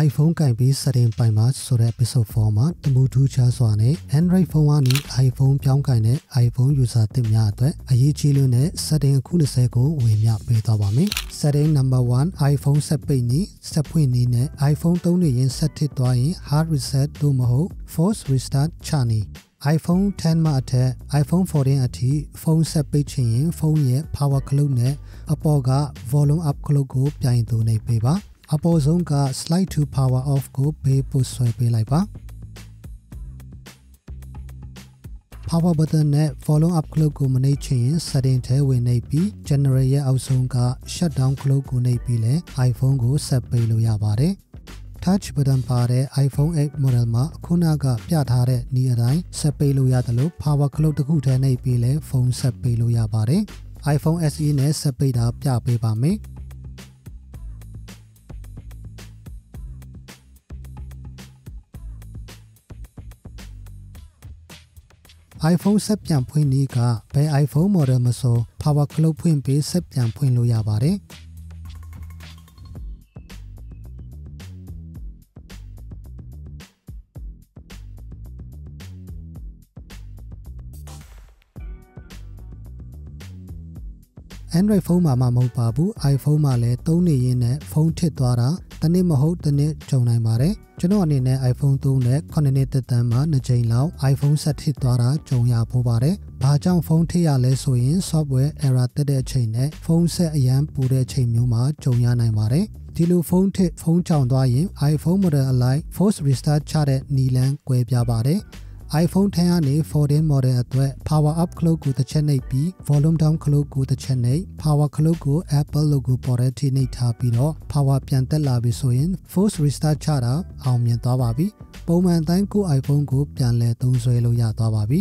iPhone ကင်ပြီး setting ပိုင်မှာဆိုတဲ့ episode 4မှာတမှုထူးခြားစွာနဲ့ Android ဖုန်းကနေ iPhone ပြောင်းကင်တဲ့ iPhone user သစ်များအတွက်အရေးကြီးလို့နဲ့ setting အခု20ကိုဝင်မြပေးသွားပါမယ်။ setting number 1 iPhone ဆက်ပိတ်နည်းဆက်ဖွင့်နည်းနဲ့ iPhone သုံးနေရင် set ထစ်သွားရင် hard reset သို့မဟုတ် force restart ချနည်း iPhone 10မှာအထက် iPhone 14အထိဖုန်းဆက်ပိတ်ချင်ရင်ဖုန်းရဲ့ power clock နဲ့အပေါ်က volume up clock ကို ပြိုင်တူနေပေးပါ အပေါ်ဆုံးက slide to power off ကိုဘေးပို့ဆွဲပေးလိုက်ပါ power button နဲ့ volume up clock ကိုမနှိပ်ချင်ရင် setting ထဲဝင်နှိပ်ပြီး general ရဲ့အောက်ဆုံးက shutdown clock ကိုနှိပ်ပြီးလဲ iPhone ကိုဆက်ပိတ်လို့ရပါတယ် touch button ပါတဲ့ iPhone 8 model မှာခုနကပြထားတဲ့နည်းအတိုင်းဆက်ပိတ်လို့ရတယ်လို့ power clock တစ်ခုထဲနှိပ်ပြီးလဲဖုန်းဆက်ပိတ်လို့ရပါတယ် iPhone SE နဲ့ဆက်ပိတ်တာပြပေးပါမယ် iPhone ဆက်ပြန်ဖွင့်နည်းကဘယ် iPhone model မဆို power clock ဖွင့်ပြီးဆက်ပြန်ဖွင့်လို့ရပါတယ်။ Android ဖုန်းမှာမှမဟုတ်ပါဘူး iPhone မှာလည်းသုံးနေရင်းနဲ့ဖုန်းထစ်သွားတာ တနည်းမဟုတ်တနည်းကြုံနိုင်ပါတယ်ကျွန်တော်အနေနဲ့ iPhone 3နဲ့9နှစ်သက်တမ်းမှာ2ကြိမ်လောက် iPhone ဆက်ထစ်သွားတာကြုံရဖို့ပါတယ်ဘာကြောင့်ဖုန်းထည့်ရလဲဆိုရင် software error တက်တဲ့အချိန်နဲ့ဖုန်းဆက်အရန်ပူတဲ့အချိန်မျိုးမှာကြုံရနိုင်ပါတယ်ဒီလိုဖုန်းထစ်ဖုန်းချောင်သွားရင် iPhone model အလိုက် force restart ချတဲ့နီလန်းကွဲပြားပါတယ် iPhone 10ကနေ14 model အတွက် power up clock ကိုတစ်ချက်နှိပ်ပြီး volume down clock ကိုတစ်ချက်နှိပ် power clock ကို Apple logo ပေါ်တဲ့ထိနှိပ်ထားပြီးတော့ power ပြန်တက်လာပြီဆိုရင် force restart ချတာအောင်မြင်သွားပါပြီပုံမှန်တိုင်းကို iPhone ကိုပြန်လည်သုံးစွဲလို့ရသွားပါပြီ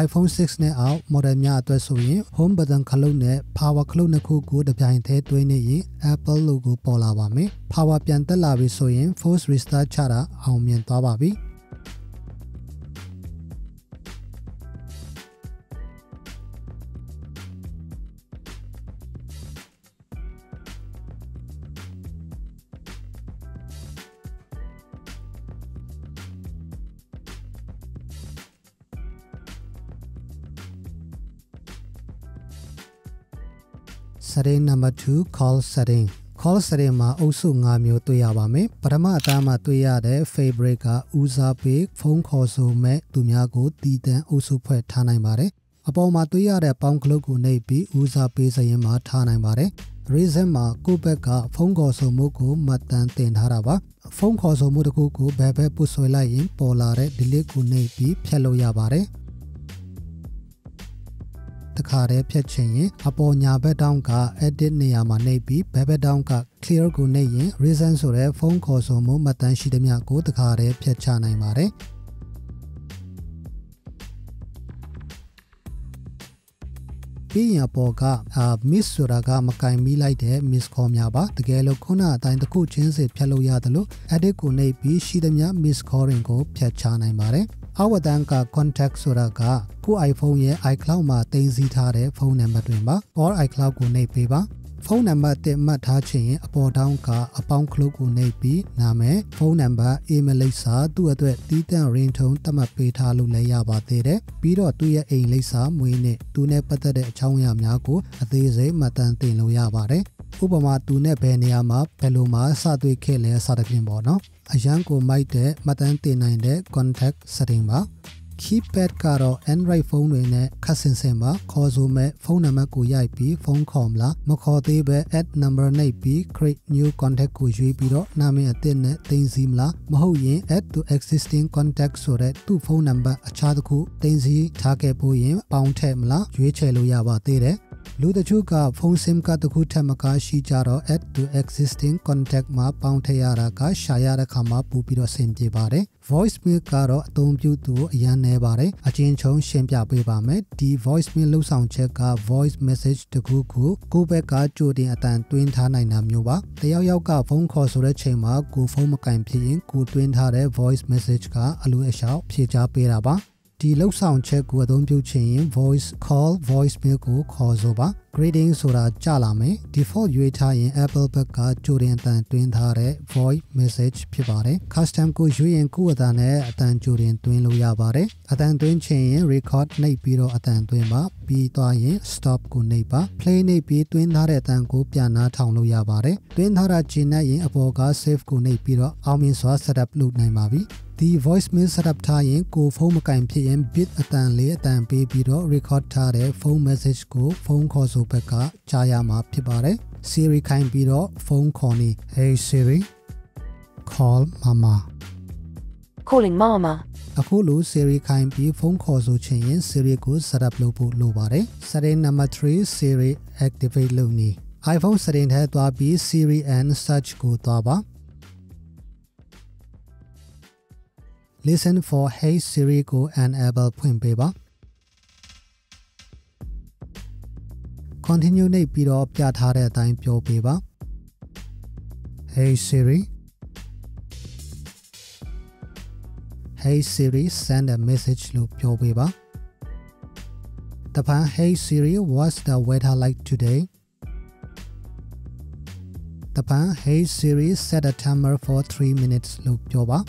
iPhone 6နဲ့အောက် model များအတွက်ဆိုရင် home button ခလုတ်နဲ့ power ခလုတ်နှစ်ခုကိုတပြိုင်တည်းတွင်းနေရင် Apple logo ပေါ်လာပါမယ်။ power ပြန်တက်လာပြီဆိုရင် force restart ချတာအောင်မြင်သွားပါပြီ။ setting number 2 call setting call setting မှာအုပ်စု5မျိုးတွေ့ရပါမယ်ပထမအသားမှာတွေ့ရတဲ့ favorite ကဦးစားပေးဖုန်းခေါ်ဆိုမဲ့သူများကိုတည်တံအုပ်စုဖွဲ့ထားနိုင်ပါတယ်အပေါ်မှာတွေ့ရတဲ့ပေါင်းကလုတ်ကိုနှိပ်ပြီးဦးစားပေးစရင်မှာထားနိုင်ပါတယ် reason မှာကိုယ့်ဘက်ကဖုန်းခေါ်ဆိုမှုကိုမှတ်တမ်းတင်ထားတာပါဖုန်းခေါ်ဆိုမှုတစ်ခုကိုဘယ်ဘက်ပုတ်ဆွဲလိုက်ရင်ပေါ်လာတဲ့ delete ကိုနှိပ်ပြီးဖြတ်လို့ရပါတယ် တခါတည်းဖြတ်ချင်ရင်အပေါ်ညာဘက်တောင်းက edit နေရာမှာနှိပ်ပြီးဘက်ဘက်တောင်းက clear ကိုနှိပ်ရင် reason ဆိုတဲ့ဖုန်းခေါ်ဆိုမှုမှတ်တမ်းရှိသမျှကိုတခါတည်းဖြတ်ချနိုင်ပါတယ်ပြီးရင်ပေါ်ကအာ miss ဆိုတာကမကင်မိလိုက်တဲ့ miss call များပါတကယ်လို့ခုနအတိုင်းတစ်ခုချင်းစီဖြတ်လို့ရတယ်လို့ edit ကိုနှိပ်ပြီးရှိသမျှ miss calling ကိုဖြတ်ချနိုင်ပါတယ် အဝတန်က contact ဆိုတာကကို iPhone ရဲ့ iCloud မှာတင်စီထားတဲ့ဖုန်းနံပါတ်တွေပါ or iCloud ကိုနှိပ်ပေးပါဖုန်းနံပါတ်တင်မှတ်ထားခြင်းအပေါ်တောင်းကအပေါင်းခလုတ်ကိုနှိပ်ပြီးနာမည်ဖုန်းနံပါတ်အေးမလိပ်စာသူ့အတွက်တီးတန့် ringtone တတ်မှတ်ပေးထားလို့လည်းရပါသေးတယ်ပြီးတော့သူ့ရဲ့အိမ်လိပ်စာမွေးနေ့သူနဲ့ပတ်သက်တဲ့အကြောင်းအရာများကိုအသေးစိတ်မှတ်တမ်းတင်လို့ရပါတယ်ဥပမာသူနဲ့ဘယ်နေရာမှာဘယ်လိုမှစတွေ့ခဲ့လဲစသဖြင့်ပေါ့နော် အရန်ကိုမိုက်တဲ့မှတ်တမ်းတင်နိုင်တဲ့ contact setting ပါ keypad ကတော့ Android ဖုန်းတွေနဲ့ခက်ဆင်ဆင်မှာခေါ်ဆိုမဲ့ဖုန်းနံပါတ်ကိုရိုက်ပြီးဖုန်းခေါ်မလားမခေါ်သေးပဲ add number နှိပ်ပြီး create new contact ကိုရွေးပြီးတော့နာမည်အသစ်နဲ့တင်စီမလားမဟုတ်ရင် add to existing contact ဆိုတဲ့သူ့ဖုန်းနံပါတ်အခြားတစ်ခုတင်စီထားခဲ့ဖို့ရင်ပေါင်းထည့်မလားရွေးချယ်လို့ရပါသေးတယ် လူတချို့ကဖုန်း SIM ကတခုထက်မကရှိကြတော့ add to existing contact မှာပေါင်းထည့်ရတာကရှာရတဲ့ခါမှာပို့ပြီးတော့ဆင်ပြေပါတယ် voice mail ကတော့အသုံးပြုသူအရန်နေပါတယ်အချင်းချုံရှင်းပြပေးပါမယ်ဒီ voice mail လှုပ်ဆောင်ချက်က voice message တခုခုကိုယ့်ဘက်ကကြိုတင်အတန်တွင်းထားနိုင်တာမျိုးပါတယောက်ယောက်ကဖုန်းခေါ်ဆိုတဲ့ချိန်မှာကိုဖုန်းမကင်ဖြစ်ရင်ကိုတွင်းထားတဲ့ voice message ကအလိုအလျှောက်ဖြေချပေးတာပါ ဒီလောက်ဆောင်ချက်ကိုအသုံးပြုချင်ရင် voice call voice mail ကိုခေါ်ဆိုပါ grading ဆိုတာကြာလာမယ် default ရွေးထားရင် Apple ဘက်ကကြိုတင်အတန်တွင်းထားတဲ့ voice message ဖြစ်ပါတယ် custom ကိုရွေးရင်ကိုယ့်အတန်နဲ့အတန်ကြိုတင်တွင်းလို့ရပါတယ်အတန်တွင်းချင်ရင် record နှိပ်ပြီးတော့အတန်တွင်းပါပြီးသွားရင် stop ကိုနှိပ်ပါ play နှိပ်ပြီးတွင်းထားတဲ့အတန်ကိုပြန်နားထောင်လို့ရပါတယ်တွင်းထားတာကျင်နေရင်အပေါ်က save ကိုနှိပ်ပြီးတော့အောင်မြင်စွာ setup လုပ်နိုင်ပါပြီဒီ voice mail setup ထားရင်ကိုဖုန်းမကင်ဖြစ်ရင် bit အတန်လေးအတန်ပေးပြီးတော့ record ထားတဲ့ဖုန်း message ကိုဖုန်းခေါ်ဆိုဘက်ကကြားရမှာဖြစ်ပါတယ် Siri ခိုင်းပြီးတော့ဖုန်းခေါ်နေ Hey Siri call mama Calling Mama. အခုလို Siri ခိုင်းပြီးဖုန်းခေါ်ဆိုချင်ရင် Siri ကို setup လုပ်ဖို့လိုပါတယ် setting number 3 Siri activate လုပ်နေ iPhone setting ထဲသွားပြီး Siri and search ကိုသွားပါ Listen for Hey Siri ကို enable ဖွင့်ပေးပါ Continue နှိပ်ပြီးတော့ပြထားတဲ့အတိုင်းပြောပေးပါ Hey Siri Hey Siri send a message လို့ပြောပေးပါတပန် Hey Siri what's the weather like today တပန် Hey Siri set a timer for 3 minutes လို့ပြောပါ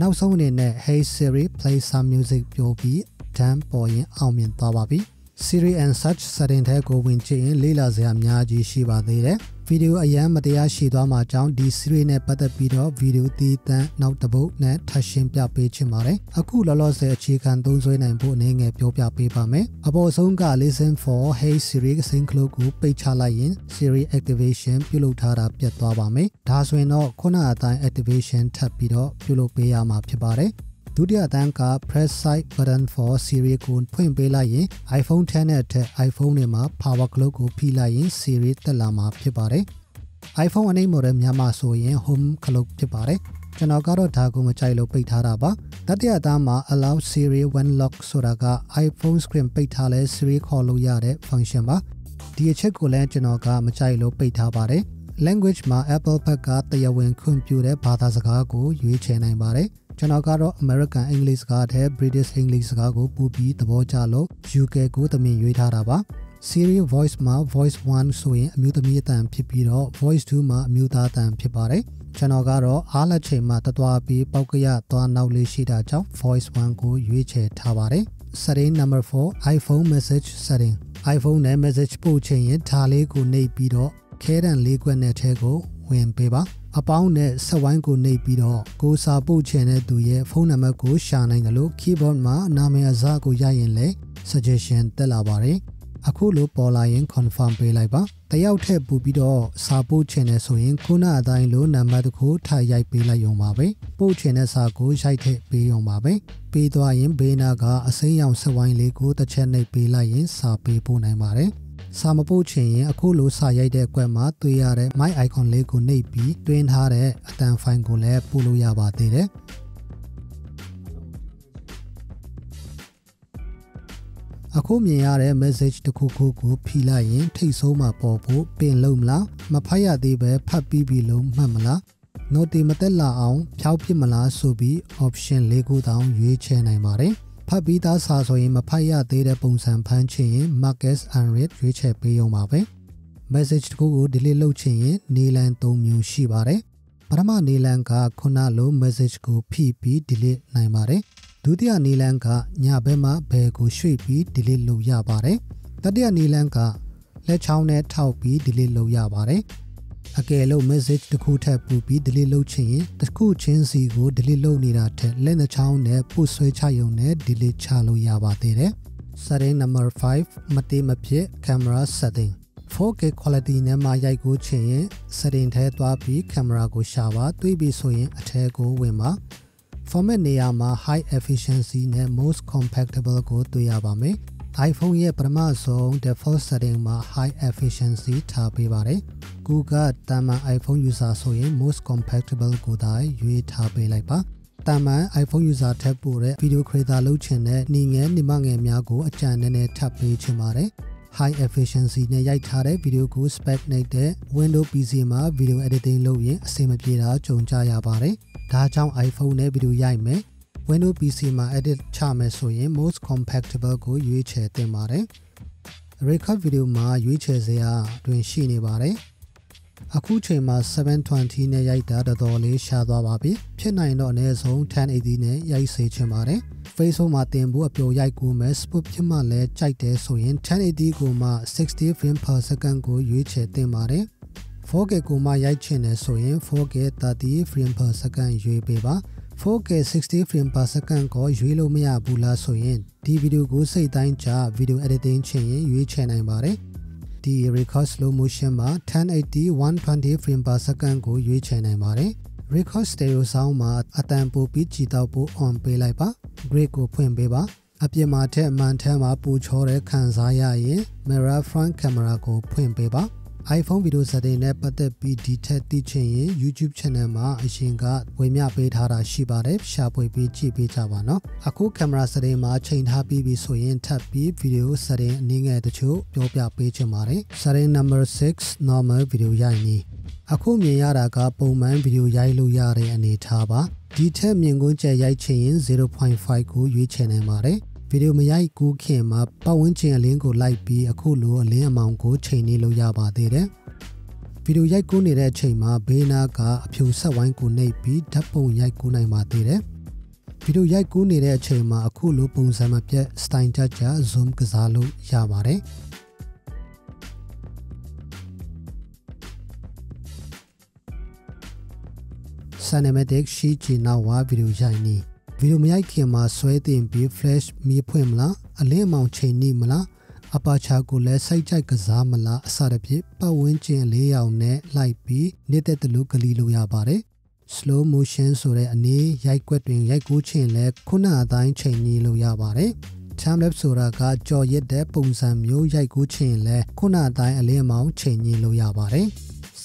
နောက်ဆုံးအနေနဲ့ Hey Siri play some music ပြောပြီး done ပေါ်ရင်အောင်မြင်သွားပါပြီ Siri and search setting ထဲကိုဝင်ကြည့်ရင်လေးလာစရာအများကြီးရှိပါသေးတယ်ဗီဒီယိုအရန်မတရားရှိသွားမှာကြောင့်ဒီ Siri နဲ့ပတ်သက်ပြီးတော့ဗီဒီယိုတည်တန်းနောက်တစ်ပုတ်နဲ့ထပ်ရှင်းပြပေးချင်ပါတယ်အခုလောလောဆယ်အခြေခံသုံးစွဲနိုင်ဖို့အနေငယ်ပြောပြပေးပါမယ်အပေါ်ဆုံးက listen for hey Siri စင်ကလုတ်ကိုပိတ်ချလိုက်ရင် Siri activation ပြုလုပ်ထားတာပြတ်သွားပါမယ်ဒါဆိုရင်တော့ခုနအတိုင်း activation ထပ်ပြီးတော့ပြုလုပ်ပေးရမှာဖြစ်ပါတယ် ဒုတိယအတန်းက press side button for Siri ကိုဖွင့်ပေးလိုက်ရင် iPhone 10နဲ့အထက် iPhone တွေမှာ power clock ကိုဖိလိုက်ရင် Siri တက်လာမှာဖြစ်ပါတယ်။ iPhone အနိမ့် model များမှာဆိုရင် home clock ဖြစ်ပါတယ်။ကျွန်တော်ကတော့ဒါကိုမကြိုက်လို့ပိတ်ထားတာပါ။တတိယအတန်းမှာ allow Siri when lock ဆိုတာက iPhone screen ပိတ်ထားလဲ Siri ခေါ်လို့ရတဲ့ function ပါ။ဒီအချက်ကိုလည်းကျွန်တော်ကမကြိုက်လို့ပိတ်ထားပါတယ်။ language မှာ Apple ဘက်ကတရားဝင်ခွင့်ပြုတဲ့ဘာသာစကားကိုရွေးချယ်နိုင်ပါတယ်။ ကျွန်တော်ကတော့ American English စကားထဲ British English စကားကိုပူပြီးသဘောကျလို့ UK ကိုသမင်ရွေးထားတာပါ Siri Voice မှာ Voice 1ဆိုရင်အမျိုးသမီးအတန်ဖြစ်ပြီးတော့ Voice 2မှာအမျိုးသားအတန်ဖြစ်ပါတယ်ကျွန်တော်ကတော့အားလက်ချိန်မှာတသွားပြီးပောက်ကရသွားနောက်လေးရှိတာကြောင့် Voice 1ကိုရွေးချယ်ထားပါတယ် Setting number 4 iPhone message setting iPhone နဲ့ message ပို့ချင်ရင်ဒါလေးကိုနှိပ်ပြီးတော့ခဲတံလေးခွက်နဲ့ထဲကိုဝင်ပေးပါ အပေါင်းနဲ့ဆက်ဝိုင်းကိုနှိပ်ပြီးတော့ကိုစာပို့ချင်တဲ့သူရဲ့ဖုန်းနံပါတ်ကိုရှာနိုင်တယ်လို့ keyboard မှာနာမည်အစားကိုရရင်လည်း suggestion တက်လာပါတယ်အခုလိုပေါ်လာရင် confirm ပေးလိုက်ပါတယောက်ထက်ပူပြီးတော့စာပို့ချင်တယ်ဆိုရင်ခုနအတိုင်းလိုနံပါတ်တစ်ခုထပ်ရိုက်ပေးလိုက်ရုံပါပဲပို့ချင်တဲ့စာကိုရိုက်ထည့်ပေးရုံပါပဲပေးသွားရင်ဘေးနာကအစိမ်းရောင်ဆက်ဝိုင်းလေးကိုတစ်ချက်နှိပ်ပေးလိုက်ရင်စာပေးပို့နိုင်ပါတယ် စာမပို့ချင်ရင်အခုလိုစာရိုက်တဲ့အကွက်မှာတွေ့ရတဲ့ my icon လေးကိုနှိပ်ပြီးတွင်းထားတဲ့အတန်ဖိုင်ကိုလည်းပို့လို့ရပါသေးတယ်အခုမြင်ရတဲ့ message တစ်ခုခုကိုဖိလိုက်ရင်ထိတ်ဆုံးမှာပေါ်ဖို့ပင်လုံးမလားမဖတ်ရသေးပဲဖတ်ပြီးပြီလို့မှတ်မလား note မတက်လာအောင်ဖြောက်ပြစ်မလားဆိုပြီး option ၄ခုတောင်ရွေးချယ်နိုင်ပါတယ် ဖတ်ပြီးသားစာဆိုရင်မဖတ်ရသေးတဲ့ပုံစံဖမ်းချင်ရင် Marcus Unread ရွေးချယ်ပေးရုံပါပဲ message တစ်ခုကို delete လုပ်ချင်ရင်နေလန်၃မျိုးရှိပါတယ်ပထမနေလန်ကခုနလို message ကိုဖိပြီး delete နိုင်ပါတယ်ဒုတိယနေလန်ကညဘက်မှာဘယ်ကိုရွှေ့ပြီး delete လုပ်ရပါတယ်တတိယနေလန်ကလက်ချောင်းနဲ့ထောက်ပြီး delete လုပ်ရပါတယ် အကယ်လို့ message တစ်ခုထပ်ပူပြီး delete လုပ်ချင်ရင်တစ်ခုချင်းစီကို delete လုပ်နေတာထက်လက်နှချောင်းနဲ့ပို့ဆွဲချရုံနဲ့ delete ချလို့ရပါသေးတယ် setting number 5မတေးမဖြစ် camera setting 4K quality နဲ့မှရိုက်ကိုချင်ရင် setting ထဲသွားပြီး camera ကိုရှာပါတွေးပြီးဆိုရင်အထဲကိုဝင်ပါ format နေရာမှာ high efficiency နဲ့ most compatible ကိုတွေ့ရပါမယ် iPhone ရဲ့ပထမဆုံး default setting မှာ high efficiency ထားပေးပါတယ်။ Google တာမန် iPhone user ဆိုရင် most compatible ကိုသာရွေးထားပေးလိုက်ပါ။တာမန် iPhone user ထက်ပိုတဲ့ video creator လုပ်ချင်တဲ့နေငယ်နေမငယ်များကိုအကြံနည်းနည်းထပ်ပေးချင်ပါတယ်။ high efficiency နဲ့ရိုက်ထားတဲ့ video ကို spec နေတဲ့ Windows PC မှာ video editing လုပ်ရင်အဆင်မပြေတာကြုံကြရပါတယ်။ဒါကြောင့် iPhone နဲ့ video ရိုက်မယ် Windows PC မှာ edit ချမယ်ဆိုရင် most compatible ကိုရွေးချယ်သင့်ပါတယ် record video မှာရွေးချယ်စရာတွင်ရှိနေပါတယ်အခုချိန်မှာ720နဲ့ရိုက်တာတော်တော်လေးရှားသွားပါပြီဖြစ်နိုင်တော့အနည်းဆုံး1080နဲ့ရိုက်စေချင်ပါတယ် Facebook မှာတင်ဖို့အပျော်ရိုက်ကူမယ် spot ဖြစ်မှလည်းကြိုက်တယ်ဆိုရင်1080ကိုမှ60 frame per second ကိုရွေးချယ်သင့်ပါတယ် 4K ကိုမှရိုက်ချင်တယ်ဆိုရင် 4K 30 frame per second ရွေးပေးပါ 4K 60 frame per second ကိုရွေးလို့မရဘူးလားဆိုရင်ဒီဗီဒီယိုကိုစိတ်တိုင်းကြ video editing ချင်ရင်ရွေးချယ်နိုင်ပါတယ်ဒီ record slow motion မှာ1080 120 frame per second ကိုရွေးချယ်နိုင်ပါတယ် record stereo sound မှာအတန်ပိုပြီးကြည်တော့ပို on ပေးလိုက်ပါ grade ကိုဖွင့်ပေးပါအပြင်မှာထက်အမှန်ထက်မှာပူချောတဲ့ခံစားရရင် mirror front camera ကိုဖွင့်ပေးပါ iPhone video setting နဲ့ပတ်သက်ပြီးဒီထက်သိချင်ရင် YouTube channel မှာအရင်ကဝေမျှပေးထားတာရှိပါတယ်ရှာဖွေပြီးကြည့်ပေးကြပါနော်အခု camera setting မှာချိန်ထားပြီးပြီဆိုရင်ထပ်ပြီး video setting အနည်းငယ်တချို့ပြောပြပေးချင်ပါတယ် setting number 6 normal video ရိုက်နည်းအခုမြင်ရတာကပုံမှန်ဗီဒီယိုရိုက်လို့ရတဲ့အနေထားပါဒီထက်မြင်ကွင်းကျက်ရိုက်ချင်ရင်0.5ကိုရွေးချယ်နိုင်ပါတယ် ဗီဒီယိုမရိုက်ကူးခင်မှာပတ်ဝန်းကျင်အလင်းကိုလိုက်ပြီးအခုလိုအလင်းအမောင်ကိုချိန်နေလို့ရပါသေးတယ်ဗီဒီယိုရိုက်ကူးနေတဲ့အချိန်မှာဘေးနားကအဖြူဆက်ဝိုင်းကိုနှိပ်ပြီးဓာတ်ပုံရိုက်ကူးနိုင်ပါသေးတယ်ဗီဒီယိုရိုက်ကူးနေတဲ့အချိန်မှာအခုလိုပုံစံမပြတ်စတိုင်ကြကြ zoom ကစားလို့ရပါတယ် cinematic ရှိချင်နောက်ဝါဗီဒီယိုရိုက်နေဗီ ဒီယိုမရိုက်ခင်မှာဆွဲတင်ပြီး flash မီးဖွင့်မလားအလင်းအမောင်ချိန်နေမလားအပါချာကိုလည်းစိတ်ကြိုက်ကစားမလားအစတဖြင့်ပတ်ဝန်းကျင်လေးရောင်နဲ့လိုက်ပြီးနေတဲ့တလူကလီလို့ရပါတယ် slow motion ဆိုတဲ့အနေရိုက်ကွက်တွင်ရိုက်ကူးခြင်းလဲခုနအတိုင်းချိန်နေလို့ရပါတယ် time lapse ဆိုတာကကြော်ရစ်တဲ့ပုံစံမျိုးရိုက်ကူးခြင်းလဲခုနအတိုင်းအလင်းအမောင်ချိန်နေလို့ရပါတယ်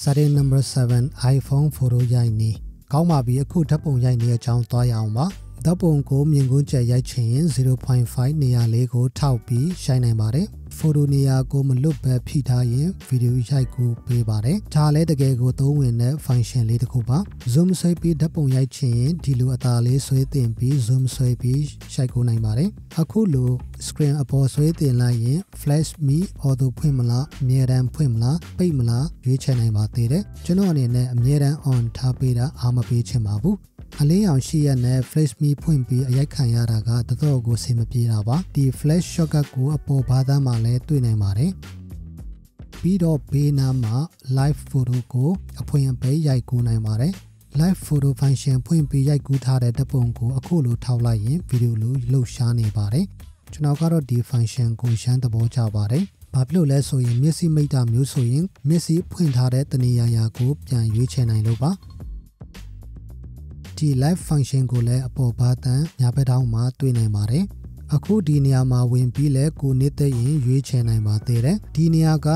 setting number 7 iPhone photo ရိုက်နေကောင်းပါပြီအခုဓာတ်ပုံရိုက်နေတဲ့အကြောင်းသွားရအောင်ပါ ဓာတ်ပုံကိုမြင်ကွင်းကျက်ရိုက်ချင်ရင်0.5နေရာလေးကိုထောက်ပြီးရှိုင်းနိုင်ပါတယ်ဖိုတိုနေရာကိုမလွတ်ပဲဖိထားရင်ဗီဒီယိုရိုက်ကူပေးပါတယ်ဒါလည်းတကယ်ကိုသုံးဝင်တဲ့ function လေးတစ်ခုပါ zoom ဆွဲပြီးဓာတ်ပုံရိုက်ချင်ရင်ဒီလိုအသားလေးဆွဲတင်ပြီး zoom ဆွဲပြီးရှိုက်ကူနိုင်ပါတယ်အခုလို screen အပေါ်ဆွဲတင်လိုက်ရင် flash me auto ဖွင့်မလားအမြဲတမ်းဖွင့်မလားပိတ်မလားရွေးချယ်နိုင်ပါသေးတယ်ကျွန်တော်အနေနဲ့အမြဲတမ်း on ထားပေးတာအားမပေးချင်ပါဘူး အလင်းရောင်ရှိရတဲ့ flash me ဖွင့်ပြီးအရိုက်ခံရတာကတော်တော်ကိုအဆင်မပြေတာပါဒီ flash shortcut ကိုအပေါ်ဘာသာမှာလည်းတွေ့နိုင်ပါတယ်ပြီးတော့ဘေးနားမှာ live photo ကိုအဖွင့်အပိတ်ရိုက်ကူးနိုင်ပါတယ် live photo function ဖွင့်ပြီးရိုက်ကူးထားတဲ့ဓာတ်ပုံကိုအခုလိုထောက်လိုက်ရင်ဗီဒီယိုလိုလှုပ်ရှားနေပါတယ်ကျွန်တော်ကတော့ဒီ function ကိုရှမ်းသဘောကျပါတယ်ဘာဖြစ်လို့လဲဆိုရင်မျက်စိမိတ်တာမျိုးဆိုရင်မျက်စိဖွင့်ထားတဲ့တနေရာရာကိုပြန်ရွေးချယ်နိုင်လို့ပါ ဒီ live function ကိုလည်းအပေါ်ဘာတန်ညာဘက်ထောင်းမှာတွေ့နိုင်ပါတယ်အခုဒီနေရာမှာဝင်ပြီးလဲကိုနေတဲ့ရင်ရွေးချယ်နိုင်ပါသေးတယ်ဒီနေရာက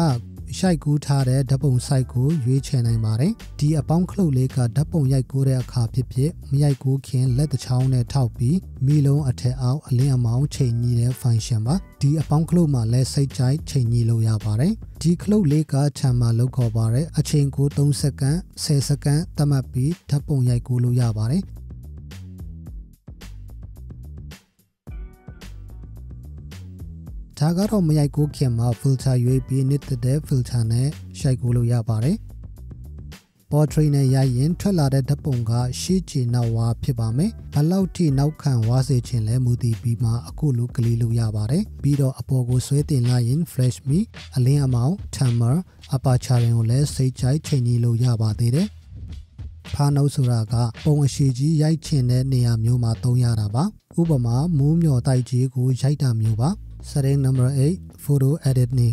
ရှိုက်ကူးထားတဲ့ဓာတ်ပုံ site ကိုရွေးချယ်နိုင်ပါတယ်ဒီအပေါင်းခလုတ်လေးကဓာတ်ပုံရိုက်ကူးတဲ့အခါဖြစ်ဖြစ်မရိုက်ကူးခင်လက်တစ်ချောင်းနဲ့ထောက်ပြီးမိလုံးအထက်အောက်အလင်းအမောင်းချိန်ညီတဲ့ function ပါဒီအပေါင်းခလုတ်မှာလည်းစိတ်ကြိုက်ချိန်ညီလို့ရပါတယ်ဒီခလုတ်လေးကခြံမှာလောက်ခေါ်ပါတယ်အချိန်ကို3စက္ကန့်10စက္ကန့်သတ်မှတ်ပြီးဓာတ်ပုံရိုက်ကူးလို့ရပါတယ် ဒါကတော့မရိုက်ကူးခင်မှာ filter ရွေးပြီးနေတဲ့ filter နဲ့ရှိုက်ကူးလို့ရပါတယ်။ portrait နဲ့ရိုက်ရင်ထွက်လာတဲ့ဓာတ်ပုံကရှေ့ချီနောက်ဝါဖြစ်ပါမယ်။ဘလောက်ထိနောက်ခံဝါစေခြင်းလဲမူတည်ပြီးမှအခုလိုကလေးလို့ရပါတယ်။ပြီးတော့အပေါ်ကိုဆွဲတင်လိုက်ရင် flash me အလင်းအမောင် timer aperture ကိုလည်းစိတ်ကြိုက်ချိန်ကြီးလို့ရပါသေးတယ်။ဖာနှုတ်ဆိုတာကပုံအရှိကြီးရိုက်ချင်တဲ့နေရာမျိုးမှာသုံးရတာပါ။ဥပမာမူးမျော်တိုက်ကြီးကိုရိုက်တာမျိုးပါ။ setting number 8 photo edit နေ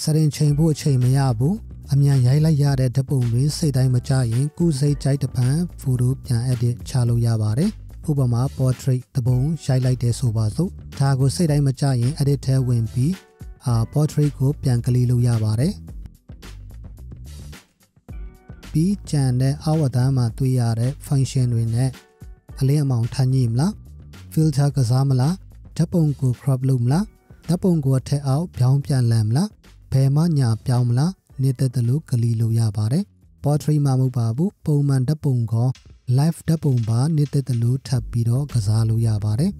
setting ချိန်ဖို့အချိန်မရဘူးအမြန်ရိုက်လိုက်ရတဲ့ဓာတ်ပုံတွေစိတ်တိုင်းမကြရင်ကုစိတ်ကြိုက်တပံ photo ပြန် edit ချလို့ရပါတယ်ဥပမာ portrait တပုံရိုက်လိုက်တဲ့ဆိုပါစို့ဒါကိုစိတ်တိုင်းမကြရင် edit ထဲဝင်ပြီးအာ portrait ကိုပြန်ကလေးလို့ရပါတယ်ပြီးကြံတဲ့အောက်အသားမှာတွေ့ရတဲ့ function တွေနဲ့အလင်းအမောင်ထမ်းညိမလား filter ကစားမလား ဓာတ်ပုံကို crop လုပ်မလားဓာတ်ပုံကိုအထက်အောက်ပြောင်းပြန်လန်မလားဘယ်မှညာပြောင်းမလားနေတဲ့တလို့ကလီလို့ရပါတယ် portrait မှာမဟုတ်ပါဘူးပုံမှန်ဓာတ်ပုံက live ဓာတ်ပုံပါနေတဲ့တလို့ထပ်ပြီးတော့ကစားလို့ရပါတယ်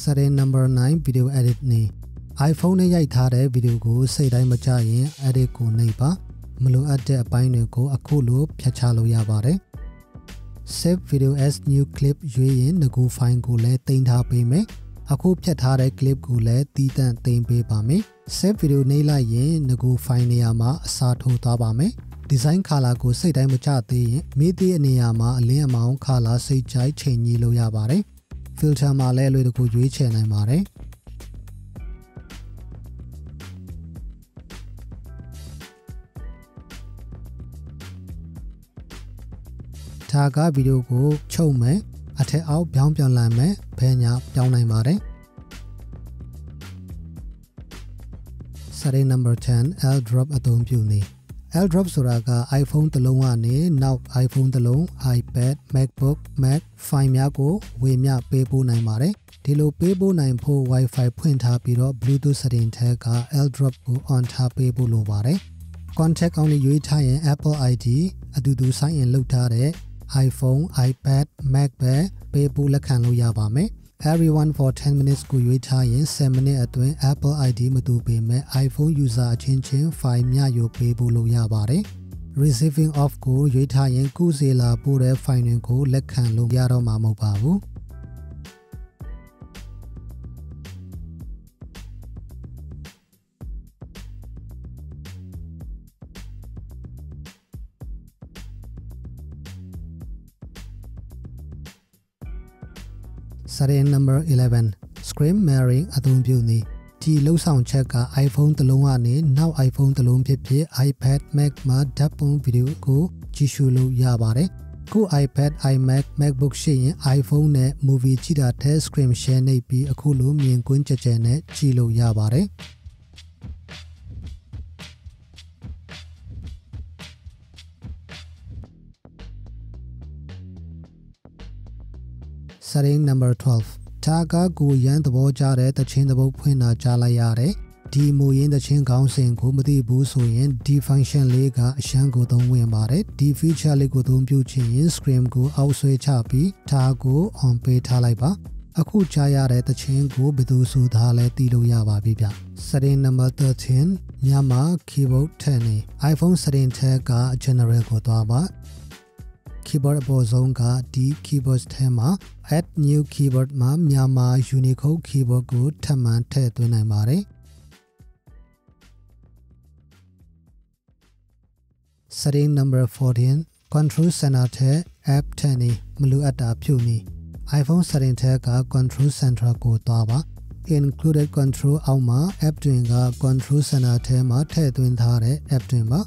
စရင် number 9 video edit နေ iPhone နဲ့ရိုက်ထားတဲ့ဗီဒီယိုကိုစိတ်တိုင်းမကြရင် edit ကိုနှိပ်ပါမလိုအပ်တဲ့အပိုင်းတွေကိုအခုလိုဖြတ်ချလို့ရပါတယ် save video as new clip ရွေးရင်ငကူ file ကိုလည်းတင်ထားပေးမယ်အခုဖြတ်ထားတဲ့ clip ကိုလည်းတီးတန့်တင်ပေးပါမယ် save video နှိပ်လိုက်ရင်ငကူ file နေရာမှာအစားထိုးသွားပါမယ်ဒီဇိုင်း color ကိုစိတ်တိုင်းမကျသေးရင်မိသည့်အနေရာမှာအလင်းအမောင်း color စိတ်ကြိုက်ချိန်ကြီးလို့ရပါတယ် filter မှာလည်းအလွယ်တကူရွေးချယ်နိုင်ပါတယ် ဒါကဗီဒီယိုကိုချုပ်မယ်အထက်အောက်ပြောင်းပြန်လာမယ်ဘယ်ညာပြောင်းနိုင်ပါတယ် Setting number 10 L drop အသုံးပြုနေ L drop ဆိုတာက iPhone တစ်လုံးကနေနောက် iPhone တစ်လုံး iPad MacBook Mac ဖိုင်များကိုဝေမျှပေးပို့နိုင်ပါတယ်ဒီလိုပေးပို့နိုင်ဖို့ Wi-Fi ဖွင့်ထားပြီးတော့ Bluetooth setting ထက်က L drop ကို on ထားပေးဖို့လိုပါတယ် contact ကောင်းလေးရွေးထားရင် Apple ID အတူတူ sign in လုပ်ထားတဲ့ iPhone, iPad, Mac ပဲပေးပို့လက်ခံလို့ရပါမယ်။ Everyone for 10 minutes ကိုရွေးထားရင်7 minute အတွင်း Apple ID မတူပေမဲ့ iPhone user အချင်းချင်း file မျှယူပေးဖို့လို့ရပါတယ်။ Receiving off ကိုရွေးထားရင်ကုစေလာပို့တဲ့ file တွေကိုလက်ခံလို့ရတော့မှာမဟုတ်ပါဘူး။ Setting number 11 Screen mirroring အသုံးပြုနေဒီလှုပ်ဆောင်ချက်က iPhone တစ်လုံးကနေနောက် iPhone တစ်လုံးဖြစ်ဖြစ် iPad Mac မှာဓာတ်ပုံဗီဒီယိုကိုကြည့်ရှုလို့ရပါတယ်။ခု iPad, iMac, MacBook ရှိရင် iPhone နဲ့ movie ကြည့်တာထက် screen share နှိပ်ပြီးအခုလိုမြင်ကွင်းကြကြနဲ့ကြည့်လို့ရပါတယ်။ setting number 12ဒါကကိုရန်သဘောကျတဲ့တခြင်းသဘောဖွင့်တာကြားလိုက်ရတယ်ဒီမူရင်းတခြင်းခေါင်းစဉ်ကိုမသိဘူးဆိုရင်ဒီ function လေးကအရှမ်းကိုသုံးဝင်ပါတယ်ဒီ feature လေးကိုသုံးပြုချင်ရင် screen ကိုအောက်ဆွဲချပြီးဒါကို on ပေးထားလိုက်ပါအခုကြားရတဲ့တခြင်းကိုဘယ်သူဆိုသားလဲသိလို့ရပါပြီဗျ setting number 13ညမှာ keyboard ထည့်နေ iPhone setting ထက်က general ကိုသွားပါ keyboard အပေါ်ဆုံးကဒီ keyboard ထဲမှာ add new keyboard မှာမြန်မာ Unicode keyboard ကိုထပ်မံထည့်သွင်းနိုင်ပါတယ် setting number 14 control center ထဲ app ထဲနေမလိုအပ်တာဖြုတ်နေ iPhone setting ထဲက control center ကိုသွားပါ included control အောက်မှာ app တွင်က control center ထဲမှာထည့်သွင်းထားတဲ့ app တွင်ပါ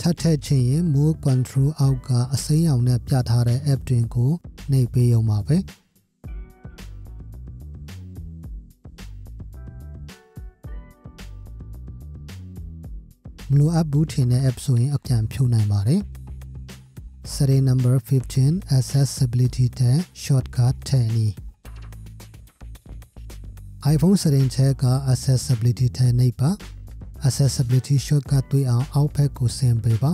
ထပ်ထည့်ချင်ရင် move control အောက်ကအစိမ်းရောင်နဲ့ပြထားတဲ့ app တွင်ကိုနှိပ်ပေးရုံပါပဲမလိုအပ်ဘူးထင်တဲ့ app ဆိုရင်အပြန်ဖြုတ်နိုင်ပါတယ် Setting number 15 accessibility တဲ့ shortcut တဲ့နီ iPhone setting ချက်က accessibility တဲ့နှိပ်ပါ accessibility shortcut တွေ့အောင်အောက်ဘက်ကိုဆင်ပေးပါ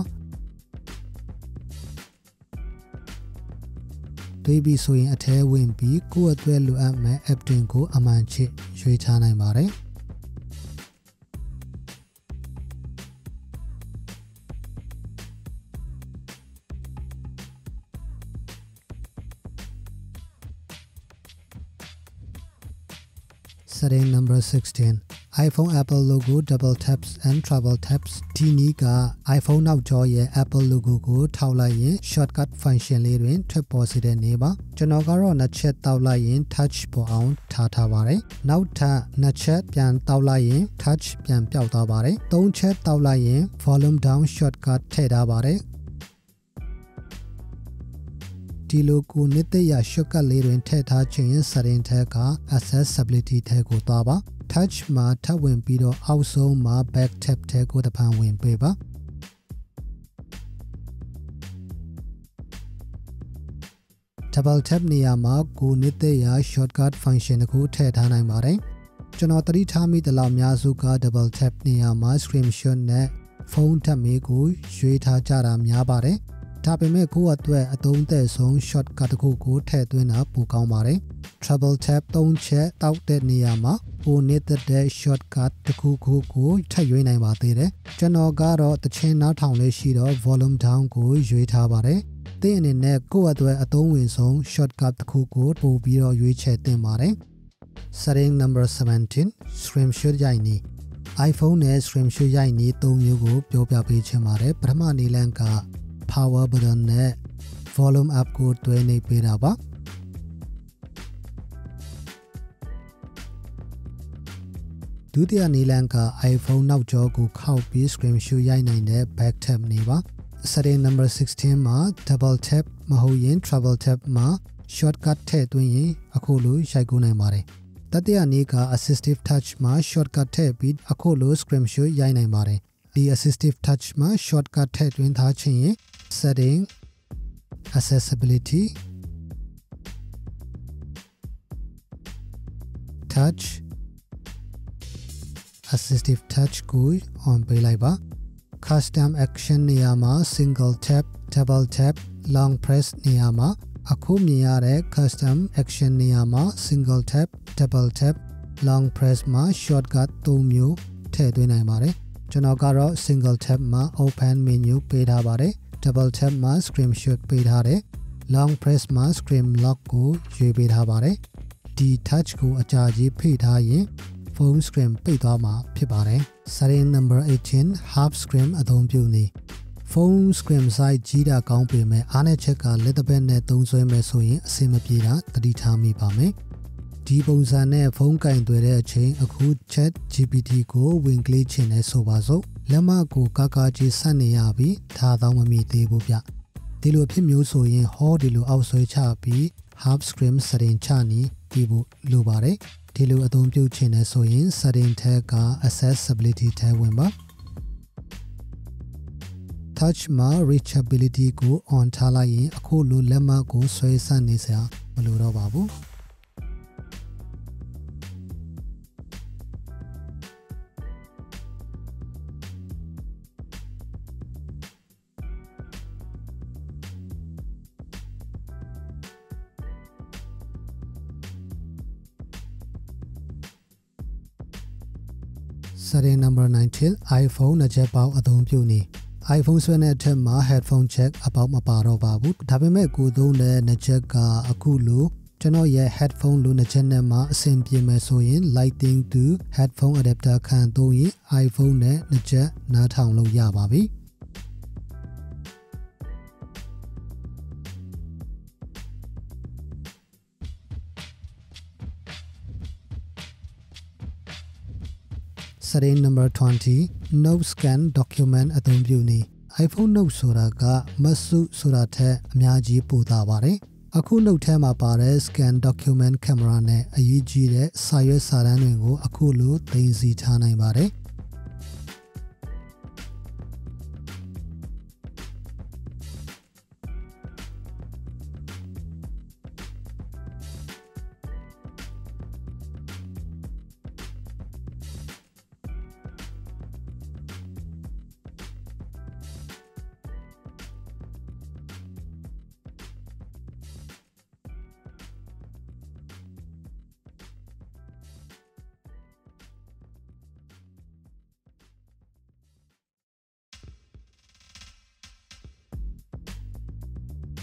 တွေးပြီးဆိုရင်အထဲဝင်ပြီးကိုယ့်အတွက်လိုအပ်မဲ့ app တွင်ကိုအမှန်ချစ်ရွေးချနိုင်ပါတယ် setting number 16 iPhone Apple logo double taps and triple taps ဒီနည်းက iPhone နောက်ကျောရဲ့ Apple logo ကိုထောက်လိုက်ရင် shortcut function လေးတွင်ထွက်ပေါ်စေတဲ့နေပါကျွန်တော်ကတော့နှစ်ချက်တောက်လိုက်ရင် touch ပေါ်အောင်ထားထားပါတယ်နောက်ထပ်နှစ်ချက်ပြန်တောက်လိုက်ရင် touch ပြန်ပျောက်သွားပါတယ်သုံးချက်တောက်လိုက်ရင် volume down shortcut ထည့်ထားပါတယ်ဒီလိုကိုနှစ်သက်ရ shortcut လေးတွင်ထည့်ထားခြင်း setting ထက်က accessibility ထက်ကိုသွားပါ touch မှာထပ်ဝင်ပြီးတော့အောက်ဆုံးမှာ back tap ထက်ကိုတစ်ဖန်ဝင်ပေးပါ double tap နေရာမှာကိုနှစ်သက်ရ shortcut function တခုထည့်ထားနိုင်ပါတယ်ကျွန်တော်တတိထားမိသလောက်အများစုက double tap နေရာမှာ screenshot နဲ့ဖုန်းထပ်မေးကိုရွေးထားကြတာများပါတယ် ဒါပေမဲ့ကိုယ့်အတွက်အသုံးသက်ဆုံး shortcut တစ်ခုကိုထည့်သွင်းတာပိုကောင်းပါတယ် Trouble tab 3ချက်တောက်တဲ့နေရာမှာပိုနေတဲ့ shortcut တစ်ခုခုကိုထည့်ရွေးနိုင်ပါသေးတယ်ကျွန်တော်ကတော့တချင်းနောက်ထောင်လေးရှိတော့ volume down ကိုရွေးထားပါတယ်သင်အနေနဲ့ကိုယ့်အတွက်အသုံးဝင်ဆုံး shortcut တစ်ခုကိုပို့ပြီးတော့ရွေးချယ်သင့်ပါတယ် Setting number 17 screenshot ရိုက်နေ iPhone နဲ့ screenshot ရိုက်နေ၃မျိုးကိုပြောပြပေးချင်ပါတယ်ပထမနည်းလမ်းက power button နဲ့ volume up ကိုတွဲနေပေးတာပါဒုတိယနည်းလမ်းက iPhone နောက်ကျောကိုခောက်ပြီး screenshot ရိုက်နိုင်တဲ့ back tab နေပါ setting number 16မှာ double tap မဟုတ်ရင် treble tap မှာ shortcut ထည့်သွင်းရင်အခုလိုရိုက်ကူးနိုင်ပါတယ်တတိယနည်းက assistive touch မှာ shortcut ထည့်ပြီးအခုလို screenshot ရိုက်နိုင်ပါတယ်ဒီ assistive touch မှာ shortcut ထည့်သွင်းထားခြင်းရင် setting accessibility touch assistive touch ကို on ပေးလိုက်ပါ custom action နေရာမှာ single tap double tap long press နေရာမှာအခုမြင်ရတဲ့ custom action နေရာမှာ single tap double tap long press မှာ shortcut ၃မျိုးထည့်သွင်းနိုင်ပါတယ်ကျွန်တော်ကတော့ single tap မှာ open menu ပေးထားပါတယ် double tap မှာ screenshot ပေးထားတယ် long press မှာ screen lock ကိုရွေးပေးထားပါတယ်ဒီ touch ကိုအကြာကြီးဖိထားရင် phone screen ပိတ်သွားမှာဖြစ်ပါတယ် setting number 18 half screen အသုံးပြုနေ phone screen size ကြီးတာကောင်းပေမဲ့အားနည်းချက်ကလက်တစ်ဘက်နဲ့သုံးဆွဲမယ်ဆိုရင်အဆင်မပြေတာသတိထားမိပါမယ်ဒီပုံစံနဲ့ဖုန်းကင်တွေ့တဲ့အချိန်အခု chat GPT ကိုဝင်ကလေးချင်နေဆိုပါစို့ လက်မကိုကာကာကြီးဆက်နေရပြီးဒါတော့မမိသေးဘူးဗျဒီလိုဖြစ်မျိုးဆိုရင်ဟောဒီလိုအောက်ဆွဲချပြီး half screen setting ချနေပြီးဖို့လိုပါတယ်ဒီလိုအသုံးပြုချင်တယ်ဆိုရင် setting ထက်က accessibility ထဲဝင်ပါ touch မှာ reachability ကို on ထားလိုက်ရင်အခုလိုလက်မကိုဆွဲဆန့်နေစရာမလိုတော့ပါဘူး setting number 19 iPhone နှစ်ချက်ပေါက်အသုံးပြုနေ iPhone ဆွဲတဲ့အထက်မှာ headphone jack အပေါက်မပါတော့ပါဘူးဒါပေမဲ့ကိုသုံးတဲ့နှစ်ချက်ကအခုလိုကျွန်တော်ရဲ့ headphone လိုနှစ်ချက်နဲ့မှအဆင်ပြေမယ်ဆိုရင် Lightning to headphone adapter ခံသုံးရင် iPhone နဲ့နှစ်ချက်နားထောင်လို့ရပါပြီ setting number 20 note scan document အသုံးပြုနေ iPhone Note ဆိုတာကမတ်စုဆိုတာထက်အများကြီးပိုသာပါတယ်အခု Note ထဲမှာပါတဲ့ scan document camera နဲ့အရေးကြီးတဲ့စာရွက်စာတမ်းတွေကိုအခုလိုသိမ်းဆည်းထားနိုင်ပါတယ်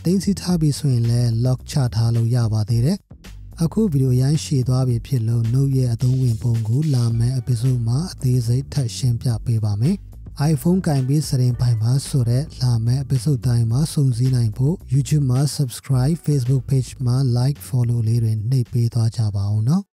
တင်းစီထားပြီးဆိုရင်လည်း lock ချထားလို့ရပါသေးတယ်။အခုဗီဒီယိုရိုင်းရှည်သွားပြီဖြစ်လို့ note ရဲ့အသုံးဝင်ပုံကိုလာမယ့် episode မှာအသေးစိတ်ထပ်ရှင်းပြပေးပါမယ်။ iPhone ကင်ပြီးစရင်ပိုင်းမှာဆိုတဲ့လာမယ့် episode တိုင်းမှာစုံစည်းနိုင်ဖို့ YouTube မှာ subscribe Facebook page မှာ like follow လေးတွေနှိပ်ပေးသွားကြပါအောင်နော်